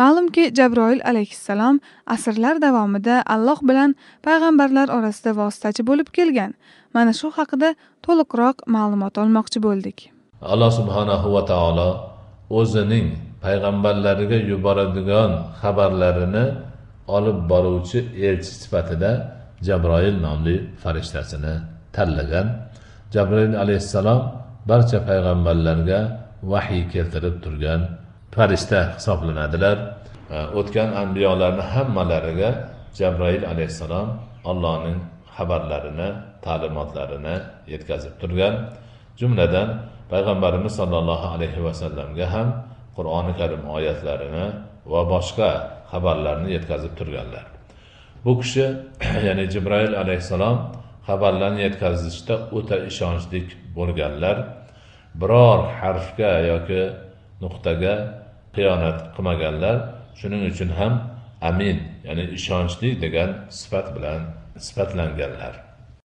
ma'lumki jabroil alayhissalom asrlar davomida alloh bilan payg'ambarlar orasida vositachi bo'lib kelgan. Mana shu haqida to'liqroq ma'lumot olmoqchi bo'ldik. Alloh subhanahu va taolo o'zining payg'ambarlariga yuboradigan xabarlarini olib boruvchi elchi sifatida jabroil nomli farishtasini tanlagan. Jabroil alayhissalom barcha payg'ambarlarga vahiy keltirib turgan farishta hisoblanadilar. O'tgan ambiyolarni hammalariga jabroil alayhissalom allohning xabarlarini ta'limotlarini yetkazib turgan. Jumladan payg'ambarimiz sollallohu alayhi vasallamga ham qur'oni karim oyatlarini va boshqa xabarlarni yetkazib turganlar. Bu kishi ya'ni jibroil alayhissalom xabarlarni yetkazishda o'ta ishonchli bo'lganlar. Biror harfga yoki nuqtaga xiyonat qilmaganlar shuning uchun ham amin ya'ni ishonchli degan sifat bilan sifatlanganlar.